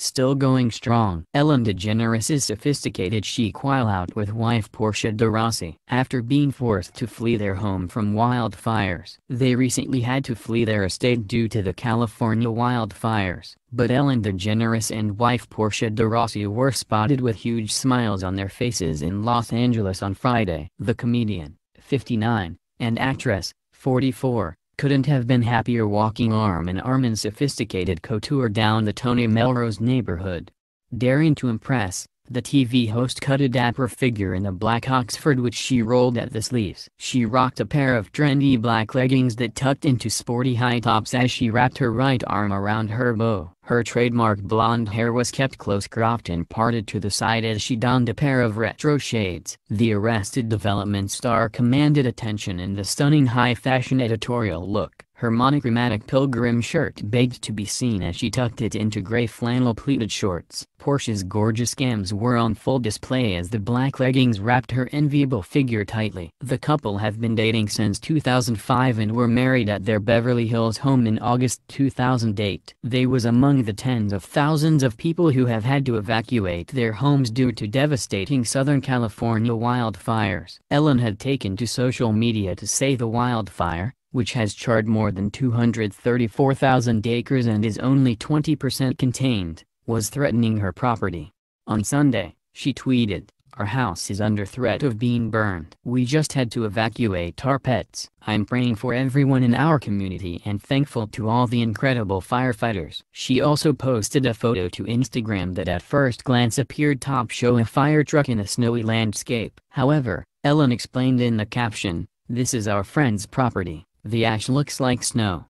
still going strong. Ellen DeGeneres' is sophisticated chic while out with wife Portia de Rossi. After being forced to flee their home from wildfires, they recently had to flee their estate due to the California wildfires. But Ellen DeGeneres and wife Portia de Rossi were spotted with huge smiles on their faces in Los Angeles on Friday. The comedian, 59, and actress, 44, couldn't have been happier walking arm in arm in sophisticated couture down the Tony Melrose neighborhood. Daring to impress, the TV host cut a dapper figure in a black Oxford which she rolled at the sleeves. She rocked a pair of trendy black leggings that tucked into sporty high tops as she wrapped her right arm around her beau. Her trademark blonde hair was kept close cropped and parted to the side as she donned a pair of retro shades. The Arrested Development star commanded attention in the stunning high-fashion editorial look. Her monochromatic pilgrim shirt begged to be seen as she tucked it into gray flannel pleated shorts. Portia's gorgeous gams were on full display as the black leggings wrapped her enviable figure tightly. The couple have been dating since 2005 and were married at their Beverly Hills home in August 2008. They was among the tens of thousands of people who have had to evacuate their homes due to devastating Southern California wildfires. Ellen had taken to social media to say the wildfire, which has charred more than 234,000 acres and is only 20% contained, was threatening her property. On Sunday, she tweeted, Our house is under threat of being burned. We just had to evacuate our pets. I'm praying for everyone in our community and thankful to all the incredible firefighters. She also posted a photo to Instagram that at first glance appeared top show a fire truck in a snowy landscape. However, Ellen explained in the caption, This is our friend's property. The ash looks like snow.